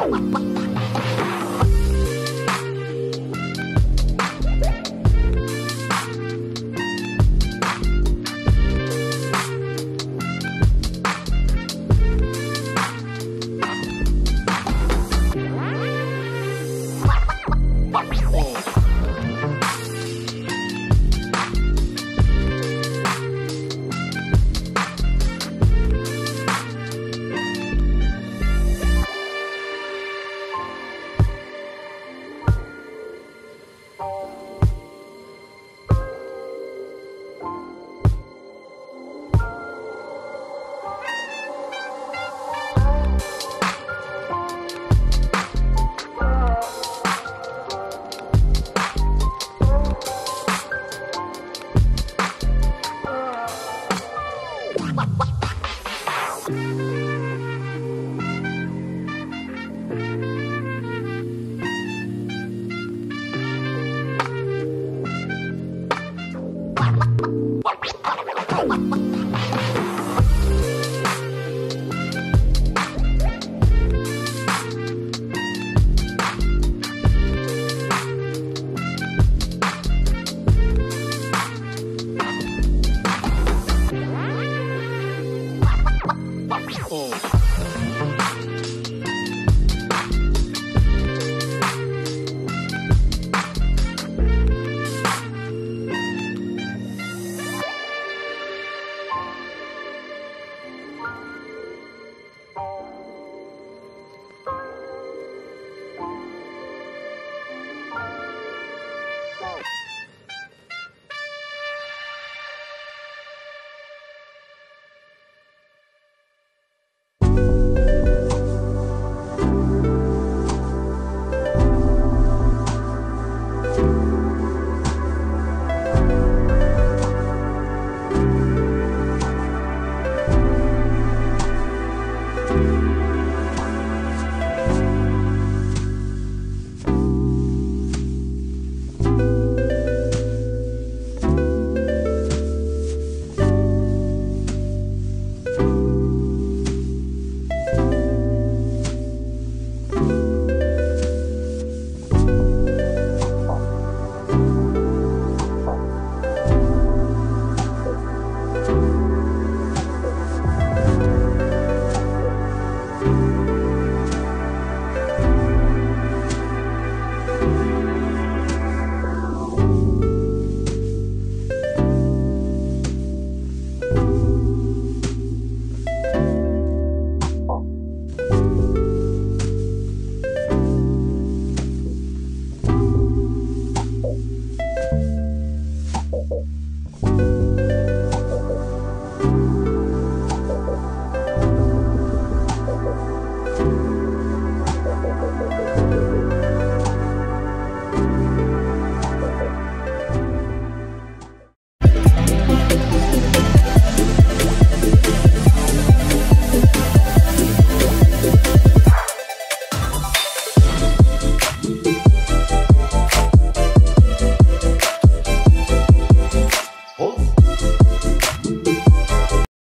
Wow.